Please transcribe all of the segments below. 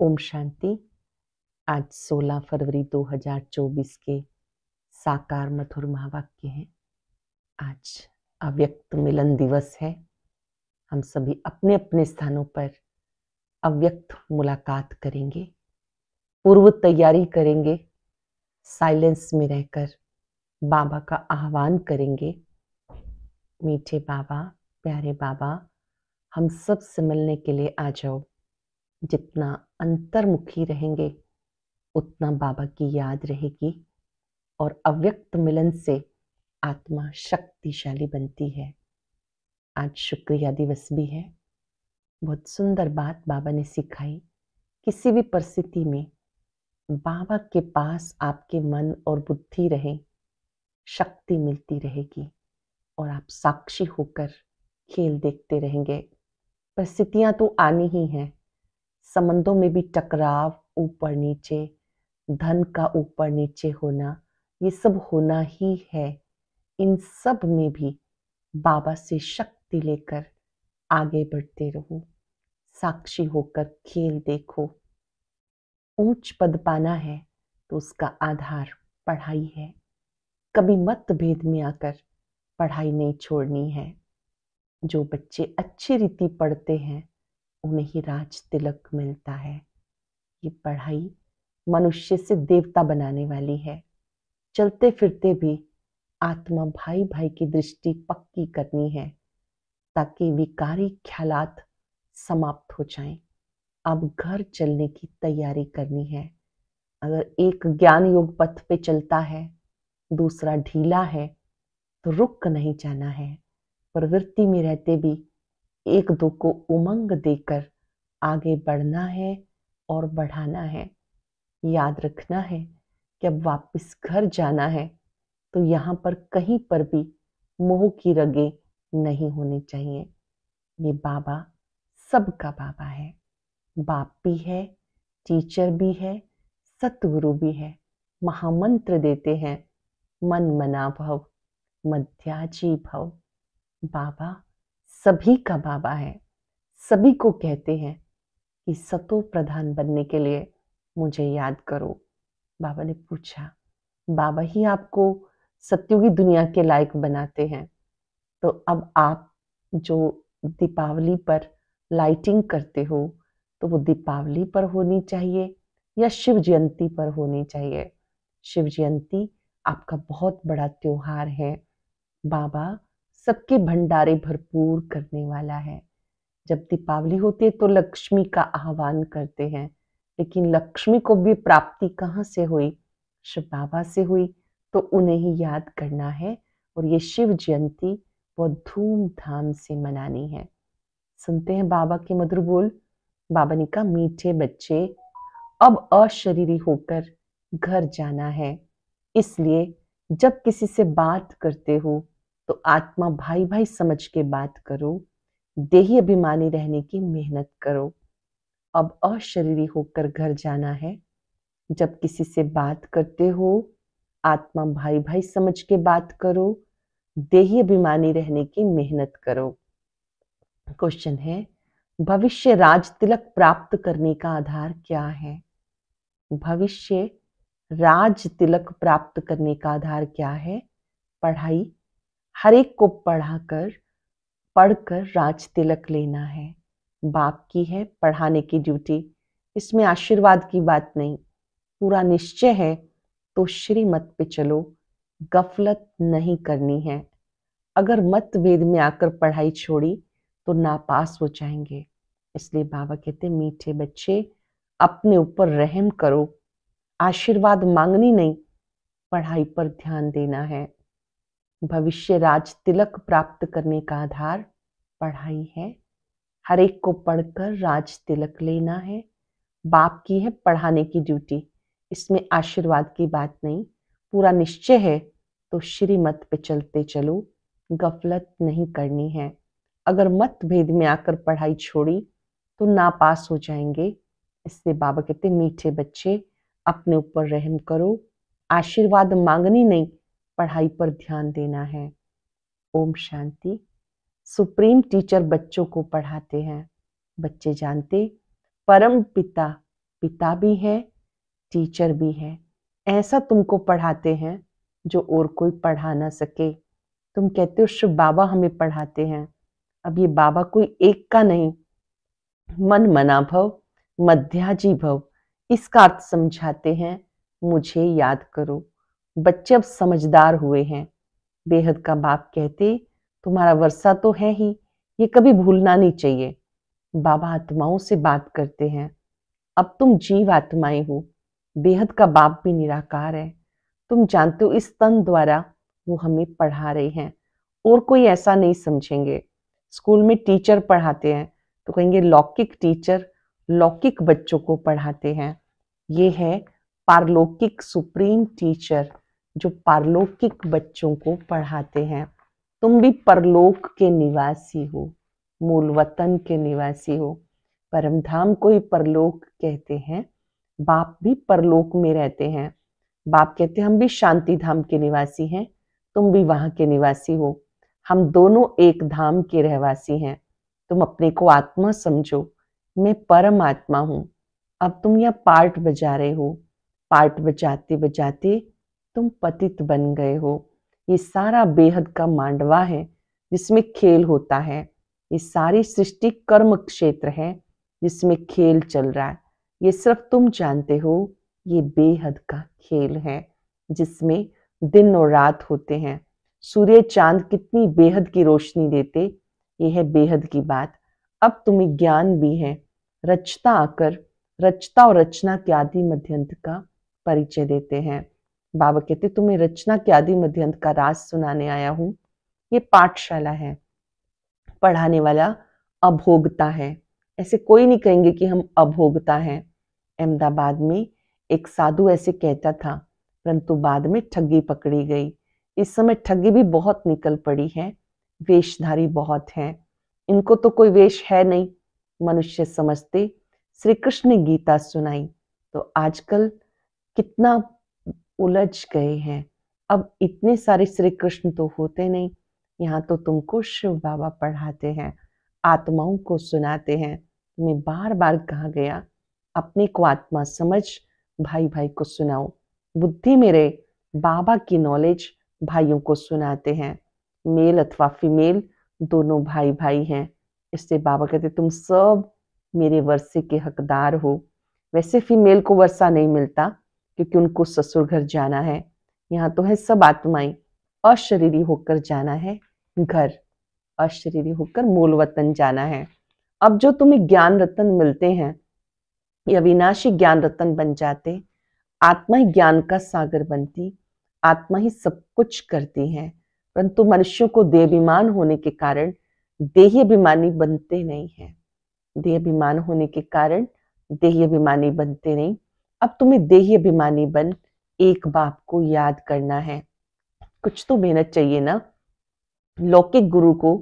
ओम शांति। आज 16 फरवरी 2024 के साकार मधुर महावाक्य हैं। आज अव्यक्त मिलन दिवस है। हम सभी अपने अपने स्थानों पर अव्यक्त मुलाकात करेंगे। पूर्व तैयारी करेंगे। साइलेंस में रहकर बाबा का आह्वान करेंगे। मीठे बाबा, प्यारे बाबा, हम सबसे मिलने के लिए आ जाओ। जितना अंतर्मुखी रहेंगे, उतना बाबा की याद रहेगी और अव्यक्त मिलन से आत्मा शक्तिशाली बनती है। आज शुक्रिया दिवस भी है। बहुत सुंदर बात बाबा ने सिखाई। किसी भी परिस्थिति में बाबा के पास आपके मन और बुद्धि रहे, शक्ति मिलती रहेगी और आप साक्षी होकर खेल देखते रहेंगे। परिस्थितियाँ तो आनी ही हैं। संबंधों में भी टकराव ऊपर नीचे, धन का ऊपर नीचे होना, ये सब होना ही है। इन सब में भी बाबा से शक्ति लेकर आगे बढ़ते रहो। साक्षी होकर खेल देखो। ऊंच पद पाना है तो उसका आधार पढ़ाई है। कभी मतभेद में आकर पढ़ाई नहीं छोड़नी है। जो बच्चे अच्छी रीति पढ़ते हैं उन्हें ही राज तिलक मिलता है। ये पढ़ाई मनुष्य से देवता बनाने वाली है। चलते फिरते भी आत्मा भाई भाई की दृष्टि पक्की करनी है, ताकि विकारी ख्यालात समाप्त हो जाएँ। अब घर चलने की तैयारी करनी है। अगर एक ज्ञान योग पथ पे चलता है, दूसरा ढीला है तो रुक नहीं जाना है। प्रवृत्ति में रहते भी एक दो को उमंग देकर आगे बढ़ना है और बढ़ाना है। याद रखना है कि अब वापस घर जाना है तो यहाँ पर कहीं पर भी मोह की रगे नहीं होनी चाहिए। ये बाबा सबका बाबा है। बाप भी है, टीचर भी है, सतगुरु भी है, महामंत्र देते हैं, मन मना भव, मध्याजी भव। बाबा सभी का बाबा है। सभी को कहते हैं कि सतो प्रधान बनने के लिए मुझे याद करो। बाबा ने पूछा, बाबा ही आपको सत्युगी दुनिया के लायक बनाते हैं। तो अब आप जो दीपावली पर लाइटिंग करते हो तो वो दीपावली पर होनी चाहिए या शिव जयंती पर होनी चाहिए? शिव जयंती आपका बहुत बड़ा त्योहार है। बाबा सबके भंडारे भरपूर करने वाला है। जब दीपावली होती है तो लक्ष्मी का आह्वान करते हैं, लेकिन लक्ष्मी को भी प्राप्ति कहाँ से हुई? शिव बाबा से हुई तो उन्हें ही याद करना है और ये शिव जयंती बहुत धूमधाम से मनानी है। सुनते हैं बाबा के मधुर बोल। बाबा ने कहा, मीठे बच्चे, अब अशरीरी होकर घर जाना है। इसलिए जब किसी से बात करते हो तो आत्मा भाई भाई समझ के बात करो, देही अभिमानी रहने की मेहनत करो। अब अशरीरी होकर घर जाना है। जब किसी से बात करते हो, आत्मा भाई भाई समझ के बात करो, देही अभिमानी रहने की मेहनत करो। क्वेश्चन है, भविष्य राज तिलक प्राप्त करने का आधार क्या है? भविष्य राज तिलक प्राप्त करने का आधार क्या है? पढ़ाई हर एक को पढ़ाकर, पढ़कर राज तिलक लेना है। बाप की है, पढ़ाने की ड्यूटी। इसमें आशीर्वाद की बात नहीं। पूरा निश्चय है तो श्रीमत पे चलो। गफलत नहीं करनी है। अगर मतभेद में आकर पढ़ाई छोड़ी तो नापास हो जाएँगे। इसलिए बाबा कहते मीठे बच्चे, अपने ऊपर रहम करो। आशीर्वाद मांगनी नहीं, पढ़ाई पर ध्यान देना है। भविष्य राज तिलक प्राप्त करने का आधार पढ़ाई है। हर एक को पढ़कर राज तिलक लेना है। बाप की है पढ़ाने की ड्यूटी। इसमें आशीर्वाद की बात नहीं। पूरा निश्चय है तो श्रीमत पे चलते चलो। गफलत नहीं करनी है। अगर मतभेद में आकर पढ़ाई छोड़ी तो नापास हो जाएँगे। इससे बाबा कहते मीठे बच्चे, अपने ऊपर रहम करो। आशीर्वाद मांगनी नहीं पढ़ाई पर ध्यान देना है। ओम शांति। सुप्रीम टीचर बच्चों को पढ़ाते हैं। बच्चे जानते, परम पिता पिता भी है, टीचर भी है। ऐसा तुमको पढ़ाते हैं जो और कोई पढ़ा ना सके। तुम कहते हो, शिव बाबा हमें पढ़ाते हैं। अब ये बाबा कोई एक का नहीं। मन मना भव, मध्याजी भव, इसका अर्थ समझाते हैं, मुझे याद करो। बच्चे अब समझदार हुए हैं। बेहद का बाप कहते, तुम्हारा वर्षा तो है ही, ये कभी भूलना नहीं चाहिए। बाबा आत्माओं से बात करते हैं। अब तुम जीव आत्माएँ हो। बेहद का बाप भी निराकार है। तुम जानते हो, इस तन द्वारा वो हमें पढ़ा रहे हैं। और कोई ऐसा नहीं समझेंगे। स्कूल में टीचर पढ़ाते हैं तो कहेंगे, लौकिक टीचर लौकिक बच्चों को पढ़ाते हैं। ये है पारलौकिक सुप्रीम टीचर। जो पारलौकिक बच्चों को पढ़ाते हैं, तुम भी परलोक के निवासी हो मूल वतन के निवासी हो। परम धाम को ही परलोक कहते हैं, बाप भी परलोक में रहते हैं। बाप कहते हैं, हम भी शांति धाम के निवासी हैं, तुम भी वहाँ के निवासी हो। हम दोनों एक धाम के रहवासी हैं। तुम अपने को आत्मा समझो, मैं परम आत्मा हूँ। अब तुम यह पार्ट बजा रहे हो। पार्ट बजाते बजाते तुम पतित बन गए हो। ये सारा बेहद का मांडवा है जिसमें खेल होता है। ये सारी सृष्टि कर्म क्षेत्र है जिसमें खेल चल रहा है। ये सिर्फ़ तुम जानते हो, ये बेहद का खेल है जिसमें दिन और रात होते हैं। सूर्य चाँद कितनी बेहद की रोशनी देते, ये है बेहद की बात। अब तुम्हें ज्ञान भी है। रचता आकर, रचता और रचना के आदि मध्यंत का परिचय देते हैं। बाबा कहते, तुम्हें रचना के आदि मध्यंत का राज सुनाने आया हूँ। ये पाठशाला है। पढ़ाने वाला अभोगता है। ऐसे कोई नहीं कहेंगे कि हम अभोगता हैं। अहमदाबाद में एक साधु ऐसे कहता था, परंतु बाद में ठगी पकड़ी गई। इस समय ठगी भी बहुत निकल पड़ी है। वेशधारी बहुत हैं। इनको तो कोई वेश है नहीं। मनुष्य समझते श्री कृष्ण ने गीता सुनाई। तो आजकल कितना उलझ गए हैं। अब इतने सारे श्री कृष्ण तो होते नहीं। यहाँ तो तुमको शिव बाबा पढ़ाते हैं, आत्माओं को सुनाते हैं। तुम्हें बार बार कहा गया, अपने को आत्मा समझ भाई भाई को सुनाओ। बुद्धि मेरे, बाबा की नॉलेज भाइयों को सुनाते हैं। मेल अथवा फीमेल दोनों भाई भाई हैं। इससे बाबा कहते, तुम सब मेरे वर्षे के हकदार हो। वैसे फीमेल को वर्षा नहीं मिलता क्योंकि उनको ससुर घर जाना है। यहाँ तो है सब आत्माएँ। अशरीरी होकर जाना है घर। अशरीरी होकर मूल वतन जाना है। अब जो तुम्हें ज्ञान रतन मिलते हैं, या विनाशी ज्ञान रतन बन जाते, आत्मा ही ज्ञान का सागर बनती, आत्मा ही सब कुछ करती है। परंतु मनुष्यों को देविमान होने के कारण देही अभिमानी बनते नहीं है। देह अभिमान होने के कारण देही अभिमानी बनते नहीं। अब तुम्हें देही अभिमानी बन, एक बाप को याद करना है। कुछ तो मेहनत चाहिए ना? लौकिक गुरु को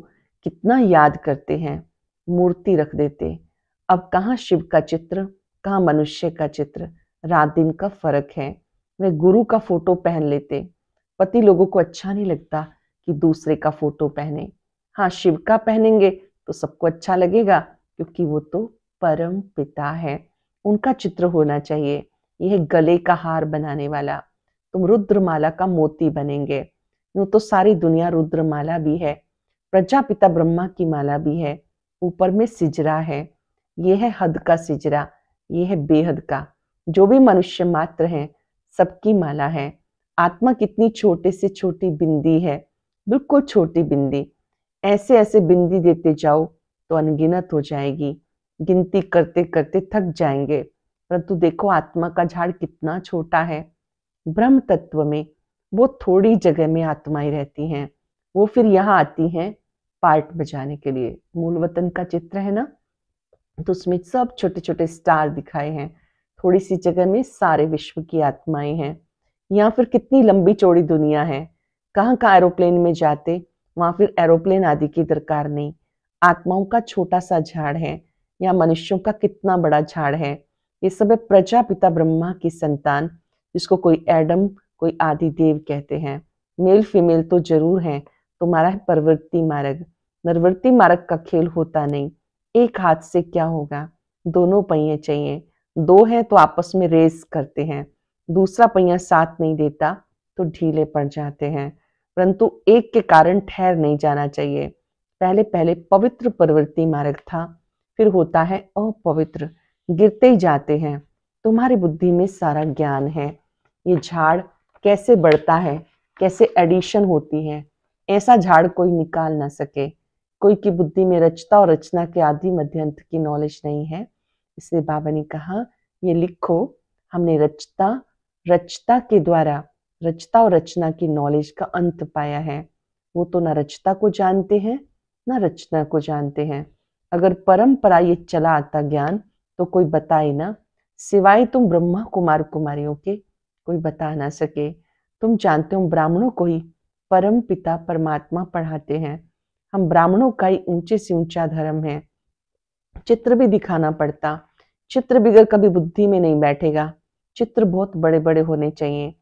कितना याद करते हैं, मूर्ति रख देते। अब कहाँ शिव का चित्र, कहाँ मनुष्य का चित्र? रात दिन का फ़र्क है। वे गुरु का फ़ोटो पहन लेते। पति लोगों को अच्छा नहीं लगता कि दूसरे का फ़ोटो पहने। हाँ शिव का पहनेंगे तो सबको अच्छा लगेगा, क्योंकि वो तो परम पिता है। उनका चित्र होना चाहिए। यह गले का हार बनाने वाला। तुम रुद्रमाला का मोती बनेंगे। वो तो सारी दुनिया रुद्रमाला भी है। प्रजापिता ब्रह्मा की माला भी है। ऊपर में सिजरा है। यह है हद का सिजरा। यह है बेहद का। जो भी मनुष्य मात्र है, सबकी माला है। आत्मा कितनी छोटे से छोटी बिंदी है। बिल्कुल छोटी बिंदी। ऐसे ऐसे बिंदी देते जाओ तो अनगिनत हो जाएगी। गिनती करते करते थक जाएँगे। परंतु देखो आत्मा का झाड़ कितना छोटा है। ब्रह्म तत्व में वो थोड़ी जगह में आत्माएँ रहती हैं। वो फिर यहाँ आती हैं पार्ट बजाने के लिए। मूल वतन का चित्र है ना? तो उसमें सब छोटे छोटे स्टार दिखाए हैं। थोड़ी सी जगह में सारे विश्व की आत्माएँ हैं। यहाँ फिर कितनी लंबी चौड़ी दुनिया है। कहाँ कहाँ एरोप्लेन में जाते, वहाँ फिर एरोप्लेन आदि की दरकार नहीं। आत्माओं का छोटा सा झाड़ है। या मनुष्यों का कितना बड़ा झाड़ है, ये सब है प्रजापिता ब्रह्मा की संतान, जिसको कोई एडम, कोई आदि देव कहते हैं। मेल फीमेल तो ज़रूर है, तुम्हारा है प्रवृत्ति मार्ग। निर्वृत्ति मार्ग का खेल होता नहीं, एक हाथ से क्या होगा? दोनों पहिए चाहिए। दो है तो आपस में रेस करते हैं। दूसरा पहिया साथ नहीं देता तो ढीले पड़ जाते हैं। परंतु एक के कारण ठहर नहीं जाना चाहिए। पहले पहले पवित्र प्रवृत्ति मार्ग था। फिर होता है अपवित्र। गिरते ही जाते हैं। तुम्हारी बुद्धि में सारा ज्ञान है। ये झाड़ कैसे बढ़ता है? कैसे एडिशन होती है? ऐसा झाड़ कोई निकाल ना सके। कोई की बुद्धि में रचता और रचना के आदि मध्यंत की नॉलेज नहीं है। इसलिए बाबा ने कहा, ये लिखो। हमने रचता रचता के द्वारा, रचता और रचना की नॉलेज का अंत पाया है। वो तो न रचता को जानते हैं, न रचना को जानते हैं। अगर परंपरा ये चला आता ज्ञान तो कोई बताए ना, सिवाय तुम ब्रह्मा कुमार कुमारियों के, कोई बता ना सके। तुम जानते हो ब्राह्मणों को ही परम पिता परमात्मा पढ़ाते हैं। हम ब्राह्मणों का ही ऊँचे से ऊँचा धर्म है। चित्र भी दिखाना पड़ता। चित्र बिगड़ कभी बुद्धि में नहीं बैठेगा। चित्र बहुत बड़े बड़े होने चाहिए।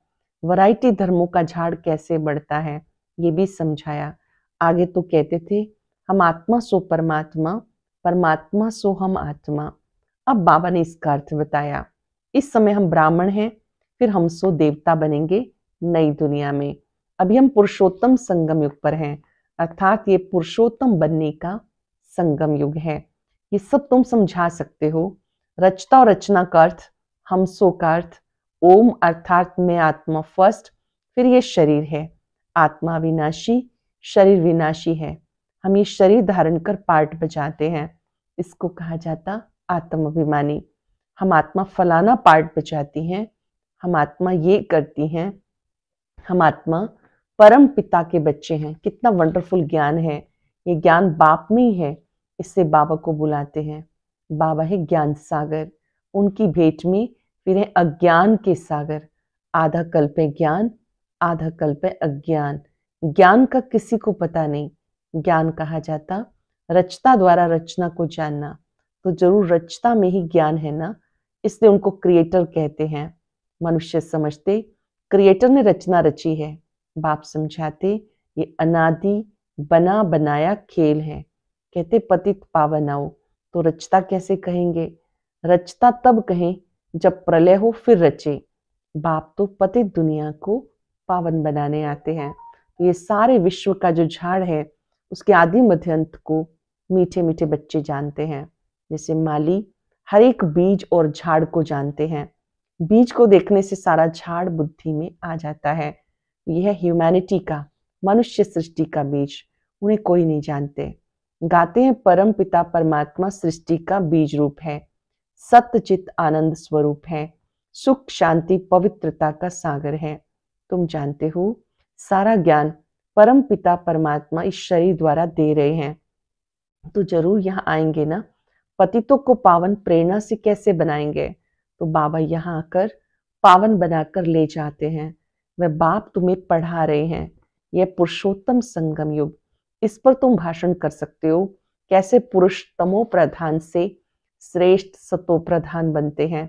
वैरायटी धर्मों का झाड़ कैसे बढ़ता है, ये भी समझाया। आगे तो कहते थे, हम आत्मा सो परमात्मा परमात्मा सो हम आत्मा। अब बाबा ने इसका अर्थ बताया, इस समय हम ब्राह्मण हैं, फिर हम सो देवता बनेंगे नई दुनिया में। अभी हम पुरुषोत्तम संगम युग पर हैं, अर्थात ये पुरुषोत्तम बनने का संगम युग है। ये सब तुम समझा सकते हो। रचता और रचना का अर्थ, हम सो का अर्थ, ओम अर्थात में आत्मा फ़र्स्ट, फिर ये शरीर है। आत्मा विनाशी, शरीर विनाशी है। हम ये शरीर धारण कर पार्ट बजाते हैं। इसको कहा जाता आत्माभिमानी। हम आत्मा फलाना पार्ट बजाती हैं। हम आत्मा ये करती हैं। हम आत्मा परम पिता के बच्चे हैं। कितना वंडरफुल ज्ञान है। ये ज्ञान बाप में ही है। इससे बाबा को बुलाते हैं। बाबा है ज्ञान सागर। उनकी भेंट में फिर है अज्ञान के सागर। आधा कल्प है ज्ञान, आधा कल्प है अज्ञान। ज्ञान का किसी को पता नहीं। ज्ञान कहा जाता। रचता द्वारा रचना को जानना। तो ज़रूर रचता में ही ज्ञान है ना? इसलिए उनको क्रिएटर कहते हैं। मनुष्य समझते क्रिएटर ने रचना रची है। बाप समझाते, ये अनादि बना बनाया खेल है। कहते, पतित पावन आओ तो रचता कैसे कहेंगे? रचता तब कहें जब प्रलय हो, फिर रचे। बाप तो पतित दुनिया को पावन बनाने आते हैं। तो ये सारे विश्व का जो झाड़ है उसके आदि मध्यंत को मीठे मीठे बच्चे जानते हैं। जैसे माली, हर एक बीज और झाड़ को जानते हैं। बीज को देखने से सारा झाड़ बुद्धि में आ जाता है। यह ह्यूमैनिटी का, मनुष्य सृष्टि का बीज, उन्हें कोई नहीं जानते। गाते हैं परम पिता परमात्मा सृष्टि का बीज रूप है। सत्यचित आनंद स्वरूप है। सुख, शांति, पवित्रता का सागर है। तुम जानते हो, सारा ज्ञान परम पिता परमात्मा इस शरीर द्वारा दे रहे हैं। तो ज़रूर यहाँ आएँगे ना। पतितों को पावन प्रेरणा से कैसे बनाएँगे? तो बाबा यहाँ आकर पावन बनाकर ले जाते हैं। वह बाप तुम्हें पढ़ा रहे हैं। यह पुरुषोत्तम संगम युग। इस पर तुम भाषण कर सकते हो। कैसे पुरुष तमो प्रधान से श्रेष्ठ सतो प्रधान बनते हैं।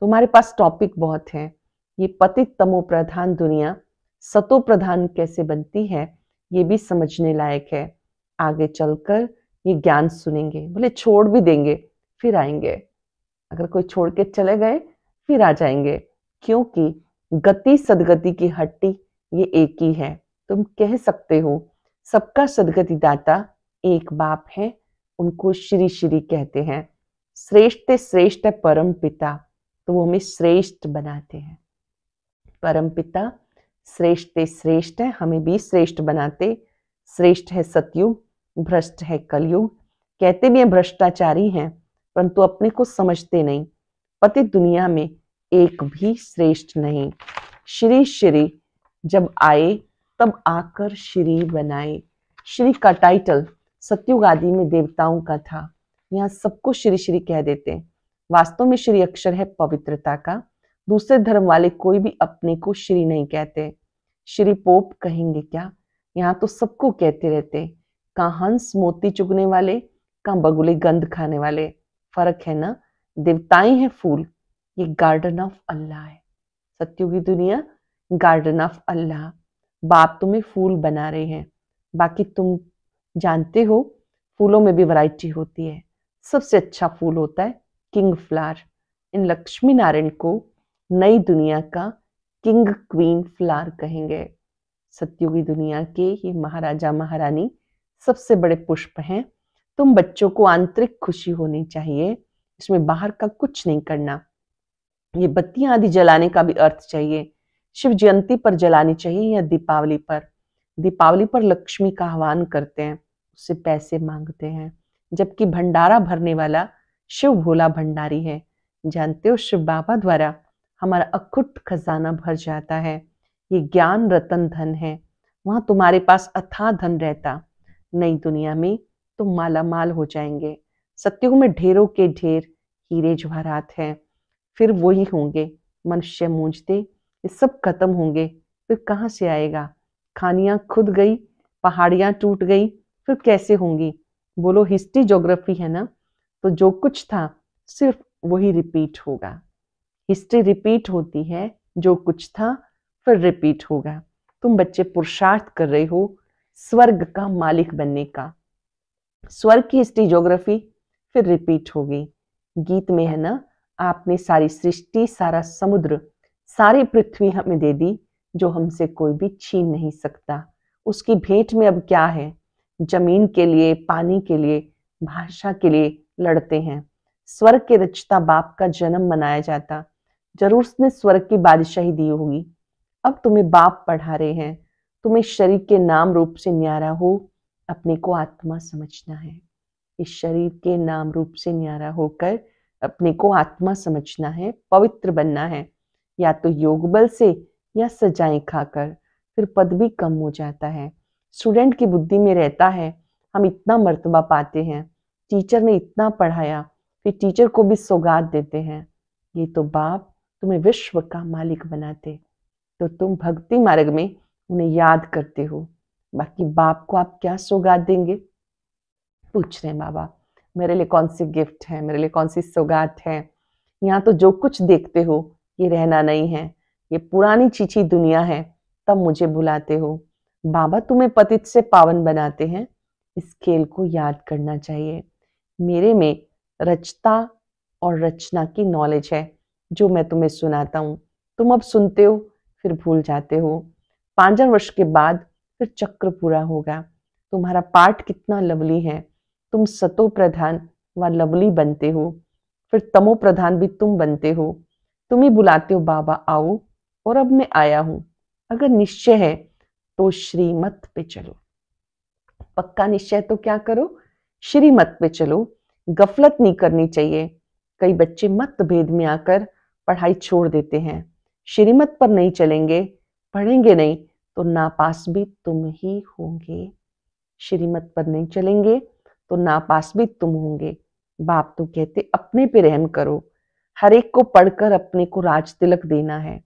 तुम्हारे पास टॉपिक बहुत है। ये पतित तमो प्रधान दुनिया सतो प्रधान कैसे बनती है, ये भी समझने लायक है। आगे चलकर ये ज्ञान सुनेंगे, बोले छोड़ भी देंगे, फिर आएँगे। अगर कोई छोड़ के चले गए, फिर आ जाएँगे, क्योंकि गति सदगति की हट्टी ये एक ही है। तुम कह सकते हो, सबका सदगति दाता एक बाप है, उनको श्री श्री कहते हैं। श्रेष्ठ श्रेष्ठ परम पिता तो वो हमें श्रेष्ठ बनाते हैं। परम पिता श्रेष्ठ श्रेष्ठ है, हमें भी श्रेष्ठ बनाते। श्रेष्ठ है सतयुग, भ्रष्ट है कलयुग। कहते भी हैं, भ्रष्टाचारी हैं, परंतु अपने को समझते नहीं। पति दुनिया में एक भी श्रेष्ठ नहीं। श्री श्री जब आए, तब आकर श्री बनाए। श्री का टाइटल सत्युग आदि में देवताओं का था। यहाँ सबको श्री श्री कह देते हैं। वास्तव में श्री अक्षर है पवित्रता का। दूसरे धर्म वाले कोई भी अपने को श्री नहीं कहते। श्री पोप कहेंगे, क्या? यहाँ तो सबको कहते रहते। कहा हंस मोती चुगने वाले, कहा बगुले गंध खाने वाले। फ़र्क है ना? देवताएँ हैं फूल। ये गार्डन ऑफ़ अल्लाह है। सत्युगी दुनिया गार्डन ऑफ़ अल्लाह बाप तुम्हें फूल बना रहे हैं। बाकी तुम जानते हो, फूलों में भी वैरायटी होती है। सबसे अच्छा फूल होता है king flower in Lakshmi Narayan को नई दुनिया का किंग क्वीन फ्लार कहेंगे। सत्युगी दुनिया के ये महाराजा महारानी सबसे बड़े पुष्प हैं। तुम बच्चों को आंतरिक खुशी होनी चाहिए, इसमें बाहर का कुछ नहीं करना। ये बत्तियाँ आदि जलाने का भी अर्थ चाहिए। शिव जयंती पर जलानी चाहिए या दीपावली पर? दीपावली पर लक्ष्मी का आह्वान करते हैं, उससे पैसे मांगते हैं। जबकि भंडारा भरने वाला शिव भोला भंडारी है। जानते हो शिव बाबा द्वारा हमारा अखुट खजाना भर जाता है। ये ज्ञान रतन धन है। वहाँ तुम्हारे पास अथा धन रहता। नई दुनिया में तुम माला माल हो जाएँगे। सत्युग में ढेरों के ढेर, हीरे जवाहरात हैं। फिर वही होंगे। मनुष्य मूंझते ये सब खत्म होंगे। फिर कहाँ से आएगा? खानियाँ खुद गई, पहाड़ियाँ टूट गई, फिर कैसे होंगी? बोलो हिस्ट्री जोग्राफी है ना? तो जो कुछ था, सिर्फ़ वही रिपीट होगा। हिस्ट्री रिपीट होती है, जो कुछ था, फिर रिपीट होगा। तुम बच्चे पुरुषार्थ कर रहे हो, स्वर्ग का मालिक बनने का। स्वर्ग की हिस्ट्री जोग्राफी फिर रिपीट होगी। गीत में है ना, आपने सारी सृष्टि, सारा समुद्र, सारी पृथ्वी हमें दे दी, जो हमसे कोई भी छीन नहीं सकता। उसकी भेंट में अब क्या है? ज़मीन के लिए, पानी के लिए, भाषा के लिए लड़ते हैं। स्वर्ग के रचता बाप का जन्म मनाया जाता। ज़रूर उसने स्वर्ग की बादशाही दी होगी। अब तुम्हें बाप पढ़ा रहे हैं। तुम्हें शरीर के नाम रूप से न्यारा हो, अपने को आत्मा समझना है। इस शरीर के नाम रूप से न्यारा होकर अपने को आत्मा समझना है, पवित्र बनना है। या तो योग बल से या सजाएँ खाकर, फिर पद भी कम हो जाता है। स्टूडेंट की बुद्धि में रहता है, हम इतना मर्तबा पाते हैं। टीचर ने इतना पढ़ाया, फिर टीचर को भी सौगात देते हैं। ये तो बाप तुम्हें विश्व का मालिक बनाते तो तुम भक्ति मार्ग में उन्हें याद करते हो। बाकी बाप को आप क्या सौगात देंगे? पूछ रहे हैं बाबा, मेरे लिए कौन सी गिफ्ट है? मेरे लिए कौन सी सौगात है? यहाँ तो जो कुछ देखते हो, ये रहना नहीं है। ये पुरानी चीची दुनिया है, तब मुझे बुलाते हो। बाबा तुम्हें पतित से पावन बनाते हैं, इस खेल को याद करना चाहिए। मेरे में रचता और रचना की नॉलेज है। जो मैं तुम्हें सुनाता हूँ। तुम अब सुनते हो, फिर भूल जाते हो। पाँच वर्ष के बाद फिर चक्र पूरा होगा। तुम्हारा पाठ कितना लवली है। तुम सतो प्रधान व लवली बनते हो। फिर तमो प्रधान भी तुम बनते हो। तुम ही बुलाते हो, बाबा आओ और अब मैं आया हूँ। अगर निश्चय है तो श्रीमत पे चलो। पक्का निश्चय तो क्या करो? श्रीमत पे चलो। गफलत नहीं करनी चाहिए। कई बच्चे मतभेद में आकर पढ़ाई छोड़ देते हैं। श्रीमत पर नहीं चलेंगे, पढ़ेंगे नहीं तो नापास भी तुम ही होंगे। श्रीमत पर नहीं चलेंगे तो नापास भी तुम होंगे। बाप तो कहते, अपने पे रहम करो। हर एक को पढ़कर अपने को राज तिलक देना है।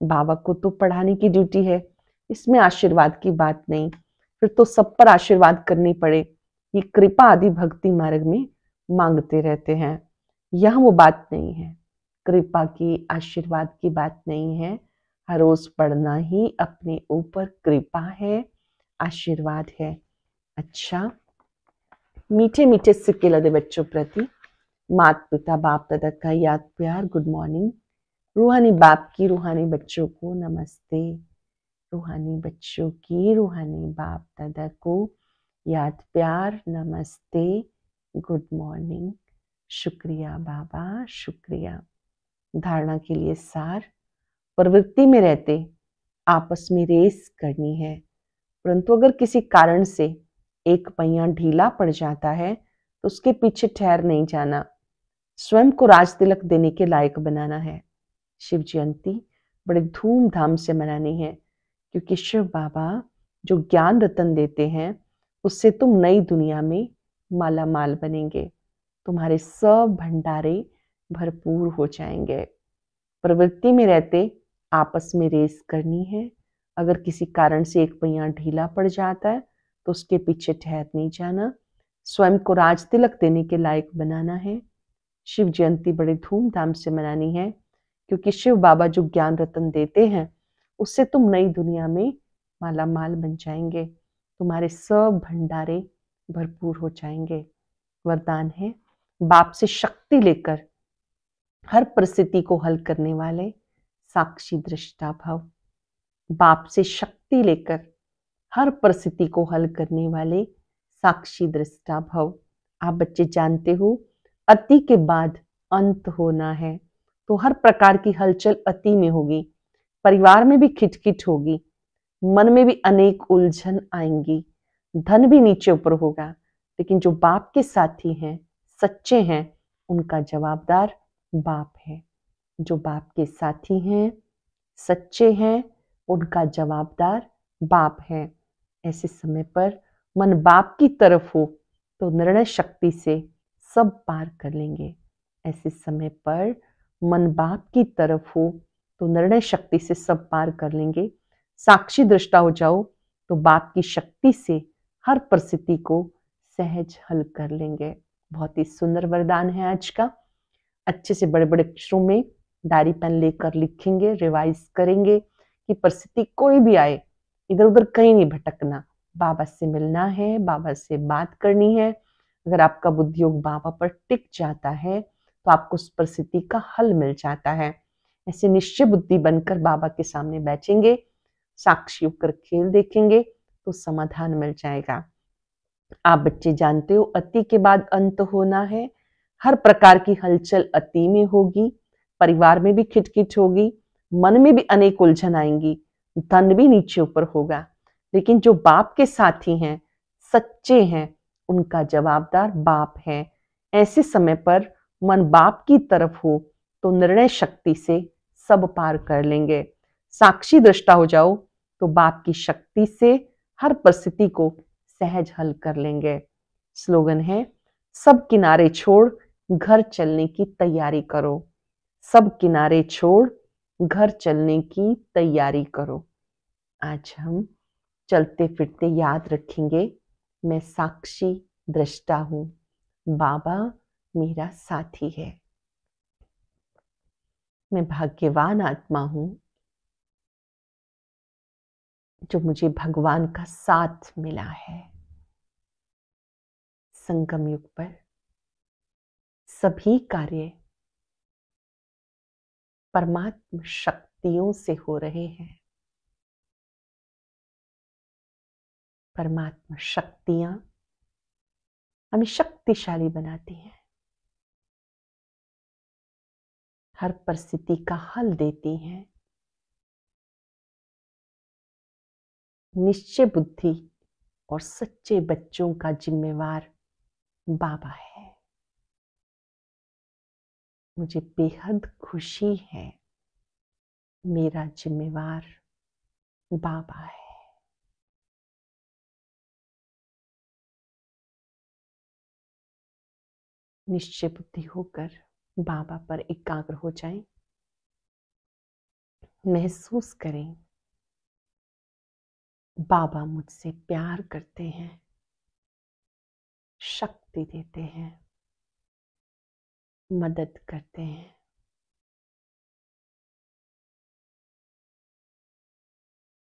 बाबा को तो पढ़ाने की ड्यूटी है। इसमें आशीर्वाद की बात नहीं। फिर तो सब पर आशीर्वाद करनी पड़े। ये कृपा आदि भक्ति मार्ग में मांगते रहते हैं। यह वो बात नहीं है। कृपा की, आशीर्वाद की बात नहीं है। हर रोज पढ़ना ही अपने ऊपर कृपा है, आशीर्वाद है। अच्छा मीठे मीठे सिक्के लदे बच्चों प्रति। मात पिता बाप दादा का याद प्यार गुड मॉर्निंग रूहानी बाप की, रूहानी बच्चों को नमस्ते। रूहानी बच्चों की, रूहानी बाप दादा को याद प्यार, नमस्ते। गुड मॉर्निंग शुक्रिया बाबा, शुक्रिया। धारणा के लिए सार, प्रवृत्ति में रहते, आपस में रेस करनी है। परंतु अगर किसी कारण से एक पहिया ढीला पड़ जाता है तो उसके पीछे ठहर नहीं जाना। स्वयं को राज तिलक देने के लायक बनाना है। शिव जयंती बड़े धूमधाम से मनानी है, क्योंकि शिव बाबा जो ज्ञान रतन देते हैं, उससे तुम नई दुनिया में माला माल बनेंगे। तुम्हारे सब भंडारे भरपूर हो जाएँगे। प्रवृत्ति में रहते, आपस में रेस करनी है। अगर किसी कारण से एक पहिया ढीला पड़ जाता है तो उसके पीछे ठहर नहीं जाना। स्वयं को राज तिलक देने के लायक बनाना है। शिव जयंती बड़े धूमधाम से मनानी है, क्योंकि शिव बाबा जो ज्ञान रतन देते हैं, उससे तुम नई दुनिया में माला माल बन जाएँगे। तुम्हारे सब भंडारे भरपूर हो जाएँगे। वरदान है, बाप से शक्ति लेकर हर परिस्थिति को हल करने वाले साक्षी दृष्टा भव। बाप से शक्ति लेकर हर परिस्थिति को हल करने वाले साक्षी दृष्टा भव। आप बच्चे जानते हो, अति के बाद अंत होना है तो हर प्रकार की हलचल अति में होगी, परिवार में भी खिटखिट होगी, मन में भी अनेक उलझन आएँगी, धन भी नीचे ऊपर होगा, लेकिन जो बाप के साथी हैं, सच्चे हैं, उनका जवाबदार बाप है, जो बाप के साथी हैं, सच्चे हैं, उनका जवाबदार बाप है। ऐसे समय पर मन बाप की तरफ़ हो तो निर्णय शक्ति से सब पार कर लेंगे। ऐसे समय पर मन बाप की तरफ़ हो तो निर्णय शक्ति से सब पार कर लेंगे। साक्षी दृष्टा हो जाओ तो बाप की शक्ति से हर परिस्थिति को सहज हल कर लेंगे। बहुत ही सुंदर वरदान है आज का। अच्छे से बड़े बड़े अक्षरों में डायरी पेन लेकर लिखेंगे, रिवाइज करेंगे कि परिस्थिति कोई भी आए इधर उधर कहीं नहीं भटकना। बाबा से मिलना है, बाबा से बात करनी है। अगर आपका बुद्धि योग बाबा पर टिक जाता है तो आपको उस परिस्थिति का हल मिल जाता है। ऐसे निश्चय बुद्धि बनकर बाबा के सामने बैठेंगे, साक्षी होकर खेल देखेंगे तो समाधान मिल जाएगा। आप बच्चे जानते हो, अति के बाद अंत होना है। हर प्रकार की हलचल अति में होगी, परिवार में भी खिटखिट होगी, मन में भी अनेक उलझन आएँगी, धन भी नीचे ऊपर होगा। लेकिन जो बाप के साथी हैं, सच्चे हैं, उनका जवाबदार बाप है। ऐसे समय पर मन बाप की तरफ़ हो तो निर्णय शक्ति से सब पार कर लेंगे। साक्षी दृष्टा हो जाओ तो बाप की शक्ति से हर परिस्थिति को सहज हल कर लेंगे। स्लोगन है, सब किनारे छोड़ घर चलने की तैयारी करो। सब किनारे छोड़, घर चलने की तैयारी करो। आज हम चलते फिरते याद रखेंगे। मैं साक्षी, दृष्टा हूँ। बाबा मेरा साथी है। मैं भाग्यवान आत्मा हूँ, जो मुझे भगवान का साथ मिला है। संगम युग पर सभी कार्य परमात्म शक्तियों से हो रहे हैं। परमात्मा शक्तियाँ हमें शक्तिशाली बनाती हैं। हर परिस्थिति का हल देती हैं। निश्चय बुद्धि और सच्चे बच्चों का जिम्मेवार बाबा है। मुझे बेहद खुशी है। मेरा जिम्मेवार बाबा है। निश्चय बुद्धि होकर बाबा पर एकाग्र हो जाएँ, महसूस करें बाबा मुझसे प्यार करते हैं शक्ति देते हैं। मदद करते हैं।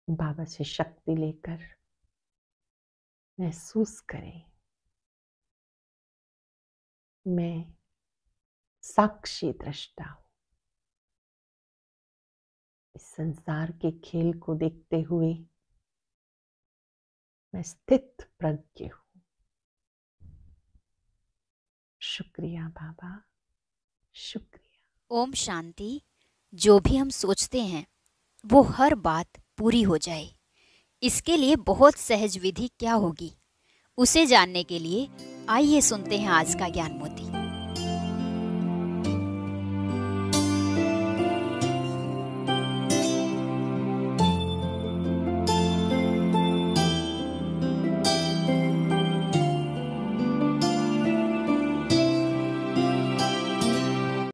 बाबा से शक्ति लेकर महसूस करें। मैं साक्षी दृष्टा हूँ। इस संसार के खेल को देखते हुए मैं स्थित प्रज्ञ हूँ। शुक्रिया बाबा। शुक्रिया। ओम शांति, जो भी हम सोचते हैं, वो हर बात पूरी हो जाए। इसके लिए बहुत सहज विधि क्या होगी? उसे जानने के लिए आइए सुनते हैं आज का ज्ञान मोती